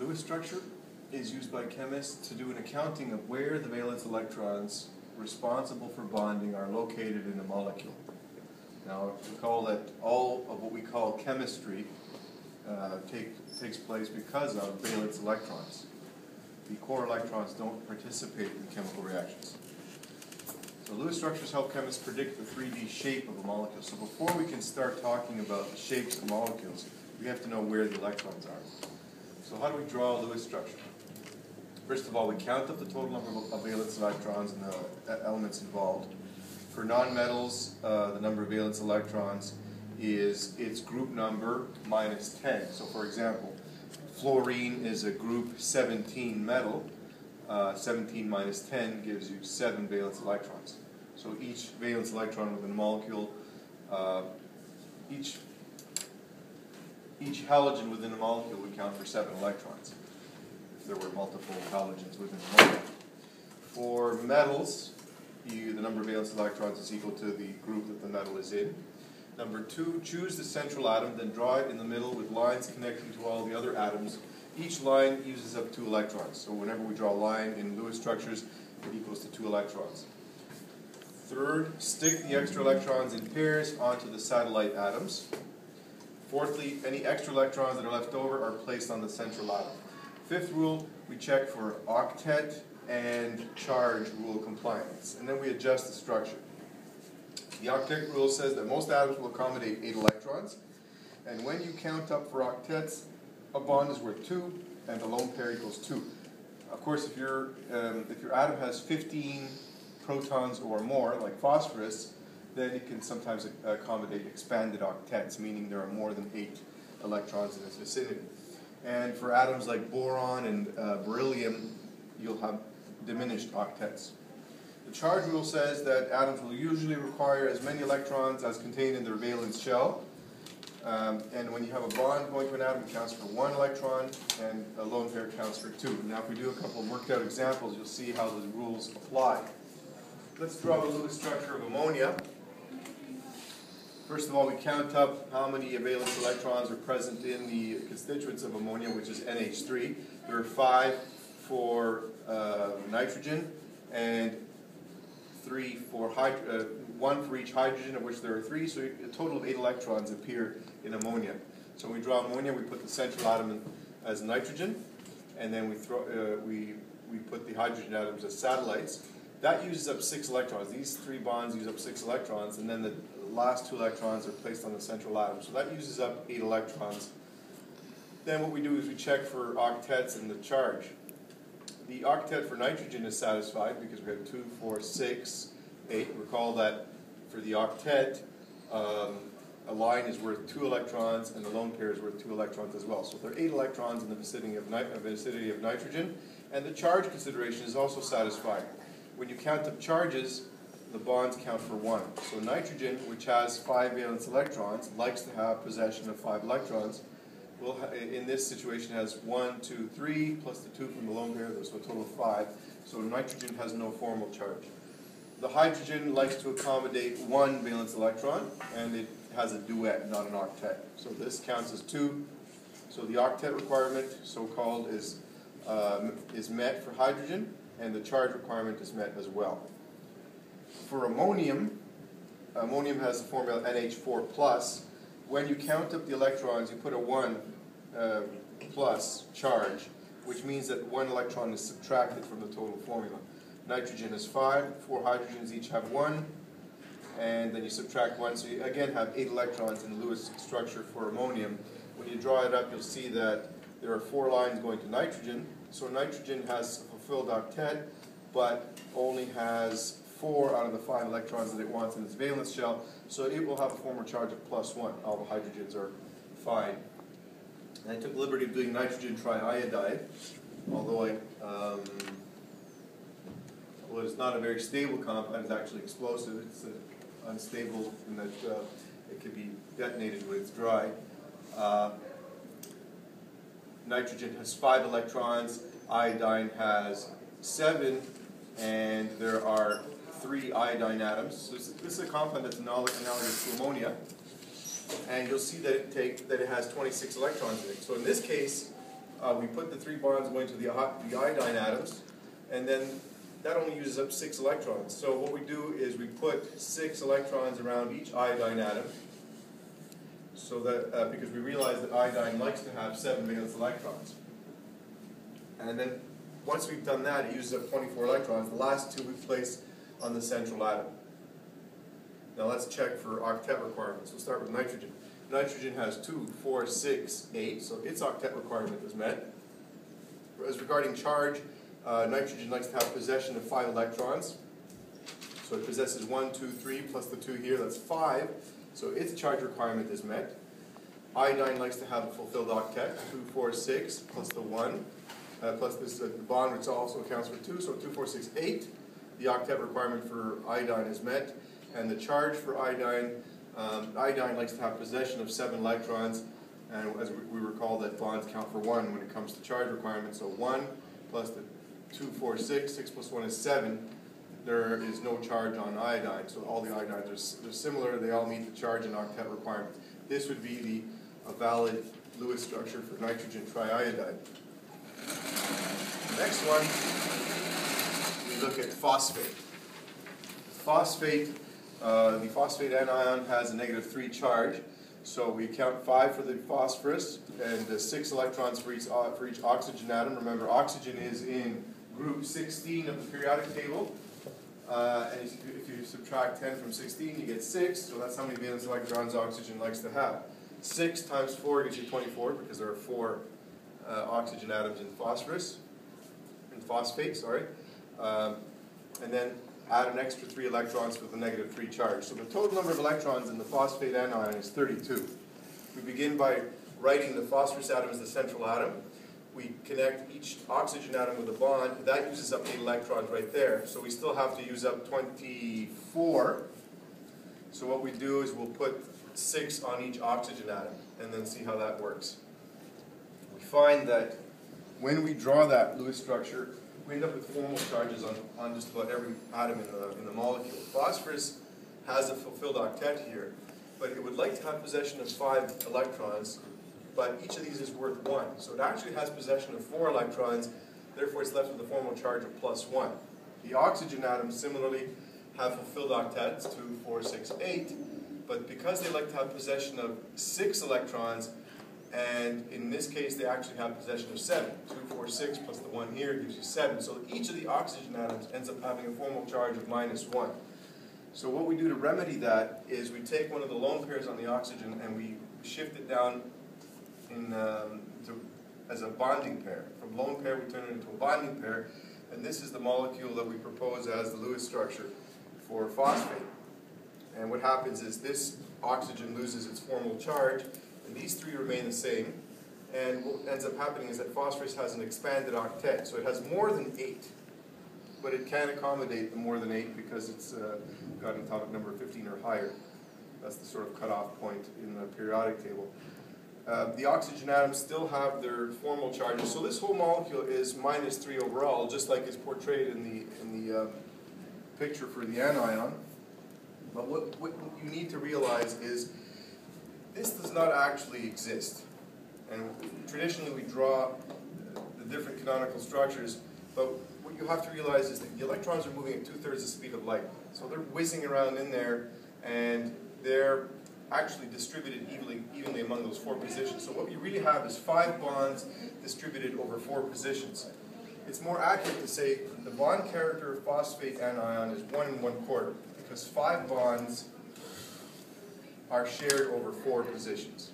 Lewis structure is used by chemists to do an accounting of where the valence electrons responsible for bonding are located in the molecule. Now, recall that all of what we call chemistry uh, take, takes place because of valence electrons. The core electrons don't participate in chemical reactions. So Lewis structures help chemists predict the 3D shape of a molecule. So before we can start talking about the shapes of molecules, we have to know where the electrons are. So how do we draw a Lewis structure? First of all, we count up the total number of valence electrons and the elements involved. For nonmetals, uh, the number of valence electrons is its group number minus 10. So for example, fluorine is a group 17 metal. Uh, 17 minus 10 gives you 7 valence electrons. So each valence electron within a molecule, uh, each each halogen within a molecule would count for seven electrons if there were multiple halogens within a molecule. For metals, you, the number of valence electrons is equal to the group that the metal is in. Number two, choose the central atom, then draw it in the middle with lines connecting to all the other atoms. Each line uses up two electrons. So whenever we draw a line in Lewis structures, it equals to two electrons. Third, stick the extra electrons in pairs onto the satellite atoms. Fourthly, any extra electrons that are left over are placed on the central atom. Fifth rule, we check for octet and charge rule compliance, and then we adjust the structure. The octet rule says that most atoms will accommodate 8 electrons, and when you count up for octets, a bond is worth 2, and a lone pair equals 2. Of course, if, your um, if your atom has 15 protons or more, like phosphorus, then it can sometimes accommodate expanded octets, meaning there are more than eight electrons in its vicinity. And for atoms like boron and uh, beryllium, you'll have diminished octets. The charge rule says that atoms will usually require as many electrons as contained in their valence shell. Um, and when you have a bond going to an atom, it counts for one electron, and a lone pair counts for two. Now, if we do a couple of worked out examples, you'll see how those rules apply. Let's draw the Lewis structure of ammonia. First of all, we count up how many valence electrons are present in the constituents of ammonia, which is NH3. There are five for uh, nitrogen and three for uh, one for each hydrogen, of which there are three. So a total of eight electrons appear in ammonia. So when we draw ammonia, we put the central atom as nitrogen, and then we throw uh, we we put the hydrogen atoms as satellites. That uses up six electrons. These three bonds use up six electrons, and then the last two electrons are placed on the central atom. So that uses up eight electrons. Then what we do is we check for octets and the charge. The octet for nitrogen is satisfied because we have 2, 4, 6, 8. Recall that for the octet, um, a line is worth 2 electrons and the lone pair is worth 2 electrons as well. So there are 8 electrons in the vicinity of, ni vicinity of nitrogen. And the charge consideration is also satisfied. When you count up charges, the bonds count for one. So nitrogen, which has five valence electrons, likes to have possession of five electrons. Will in this situation has one, two, three, plus the two from the lone pair, so a total of five. So nitrogen has no formal charge. The hydrogen likes to accommodate one valence electron, and it has a duet, not an octet. So this counts as two. So the octet requirement, so-called, is, um, is met for hydrogen, and the charge requirement is met as well for ammonium, ammonium has the formula NH4 plus. When you count up the electrons, you put a 1 uh, plus charge, which means that one electron is subtracted from the total formula. Nitrogen is 5, four hydrogens each have 1, and then you subtract 1, so you again have 8 electrons in the Lewis structure for ammonium. When you draw it up, you'll see that there are 4 lines going to nitrogen, so nitrogen has a fulfilled octet, but only has four out of the five electrons that it wants in its valence shell, so it will have a formal charge of plus one. All the hydrogens are fine. And I took the liberty of doing nitrogen triiodide, although I, um, well, it's not a very stable compound, it's actually explosive. It's uh, unstable in that uh, it can be detonated when it's dry. Uh, nitrogen has five electrons, iodine has seven, and there are three iodine atoms. So this, is a compound that's analogous to ammonia. And you'll see that it, take, that it has 26 electrons in it. So in this case, uh, we put the three bonds going to the, the iodine atoms, and then that only uses up six electrons. So what we do is we put six electrons around each iodine atom, so that, uh, because we realize that iodine likes to have seven valence electrons. And then, once we've done that, it uses up twenty-four electrons, the last two we place on the central atom. Now let's check for octet requirements, we'll start with nitrogen. Nitrogen has two, four, six, eight, so its octet requirement is met. As regarding charge, uh, nitrogen likes to have possession of five electrons. So it possesses one, two, three, plus the two here, that's five. So its charge requirement is met. Iodine likes to have a fulfilled octet, two, four, six, plus the one, uh, plus this uh, bond, which also accounts for two, so two, four, six, eight. The octet requirement for iodine is met, and the charge for iodine, um, iodine likes to have possession of seven electrons, and as we, we recall that bonds count for one when it comes to charge requirements, so one plus the two, four, six, six plus one is seven, there is no charge on iodine, so all the iodines are, they're similar, they all meet the charge and octet requirement. This would be the, a valid Lewis structure for nitrogen triiodide. Next one, we look at phosphate. Phosphate, uh, the phosphate anion has a negative three charge, so we count five for the phosphorus and uh, six electrons for each, uh, for each oxygen atom. Remember, oxygen is in group sixteen of the periodic table. Uh, and if you, subtract ten from sixteen, you get six, so that's how many valence electrons oxygen likes to have. Six times four gives you twenty-four, because there are four uh, oxygen atoms in phosphorus, in phosphate, sorry. Um, and then add an extra three electrons with a negative three charge. So the total number of electrons in the phosphate anion is 32. We begin by writing the phosphorus atom as the central atom. We connect each oxygen atom with a bond. That uses up eight electrons right there. So we still have to use up 24. So what we do is we'll put six on each oxygen atom and then see how that works. Find that when we draw that Lewis structure, we end up with formal charges on, on just about every atom in the, in the molecule. Phosphorus has a fulfilled octet here, but it would like to have possession of five electrons, but each of these is worth one. So it actually has possession of four electrons, therefore it's left with a formal charge of plus one. The oxygen atoms similarly have fulfilled octets, two, four, six, eight, but because they like to have possession of six electrons, and in this case, they actually have possession of seven. Two, four, six plus the one here gives you seven. So each of the oxygen atoms ends up having a formal charge of minus one. So what we do to remedy that is we take one of the lone pairs on the oxygen and we shift it down in, um, to, as a bonding pair. From lone pair, we turn it into a bonding pair. And this is the molecule that we propose as the Lewis structure for phosphate. And what happens is this oxygen loses its formal charge, and these three remain the same. And what ends up happening is that phosphorus has an expanded octet, so it has more than eight. But it can accommodate the more than eight because it's uh, got an atomic number of 15 or higher. That's the sort of cutoff point in the periodic table. Uh, the oxygen atoms still have their formal charges, so this whole molecule is minus three overall, just like is portrayed in the in the um, picture for the anion. But what, what you need to realize is this does not actually exist. And traditionally we draw the different canonical structures, but what you have to realize is that the electrons are moving at two-thirds the speed of light. So they're whizzing around in there, and they're actually distributed evenly, evenly among those four positions. So what you really have is five bonds distributed over four positions. It's more accurate to say the bond character of phosphate anion is one and one quarter, because five bonds are shared over four positions.